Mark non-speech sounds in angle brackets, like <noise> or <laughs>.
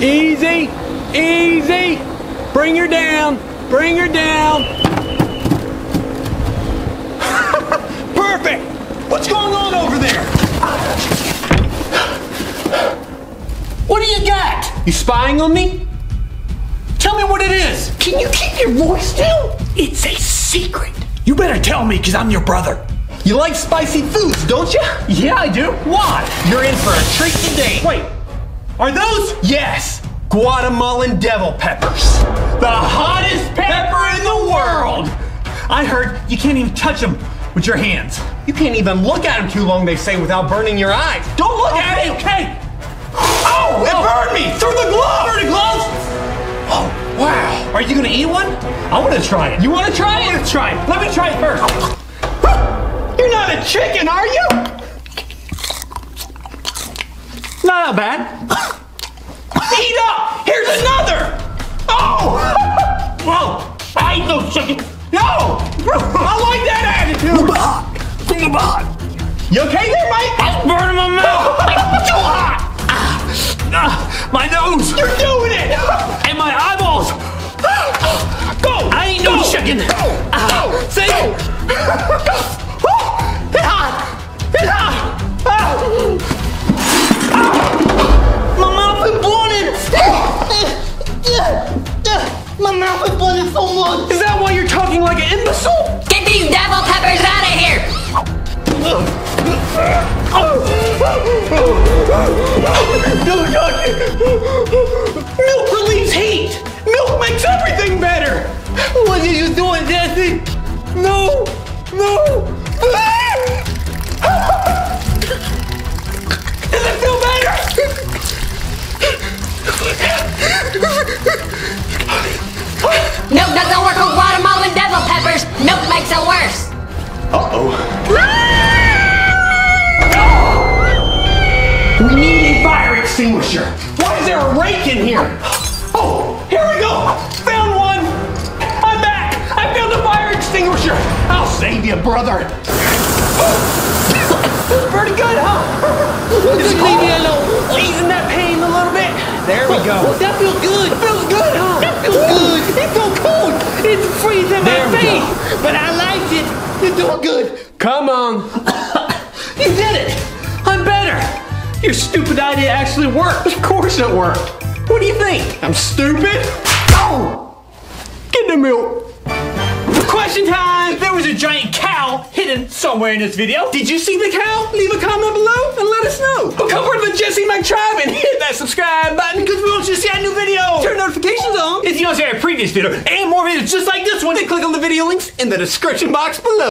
Easy, easy. Bring her down, bring her down. <laughs> Perfect. What's going on over there? What do you got? You spying on me? Tell me what it is. Can you keep your voice down? It's a secret. You better tell me, because I'm your brother. You like spicy foods, don't you? Yeah, I do. Why? You're in for a treat today. Wait, are those? Yes, Guatemalan devil peppers. The hottest pepper in the world! I heard you can't even touch them with your hands. You can't even look at them too long, they say, without burning your eyes. Don't look at Okay, it! okay. Oh, it burned me through the glove! Through the gloves? Oh, wow. Are you gonna eat one? I wanna try it. You want to try I it? wanna try it. Let me try it first. You're not a chicken, are you? Not that bad. Eat up! Here's another! Oh! Whoa! I ain't no chicken. No! I like that attitude! You okay there, Mike? It's burning my mouth. <laughs> Too hot! Ah, my nose You're doing it! and my eyeballs. Go! I ain't no chicken. Go! Ah, Go! see? Go! <laughs> My mouth is burning so much! Is that why you're talking like an imbecile? Get these devil peppers out of here! Milk relieves heat! Milk makes everything better! What are you doing, Jesse? Milk doesn't work with Guatemalan devil peppers. Milk makes it worse. Uh-oh. Ah! <gasps> We need a fire extinguisher! Why is there a rake in here? <gasps> Oh, here we go! Found one! I'm back! I found a fire extinguisher! I'll save you, brother! <gasps> Pretty good, huh? <laughs> Just leave me alone! Easing that pain a little bit. There we go. Oh, that feels good! Feels good, huh? That feels good! Freezing There my we go. But I liked it! You're doing good! Come on. <coughs> You did it. I'm better. Your stupid idea actually worked. Of course it worked. What do you think? I'm stupid? Oh! Get the milk. Question time! There was a giant cow hidden somewhere in this video. Did you see the cow? Leave a comment below and let us know. Become part of the Jesse Mike tribe and hit that subscribe button because we want you to see our new video. Turn notifications on. If you to see our previous video and more videos just like this one, Then click on the video links in the description box below.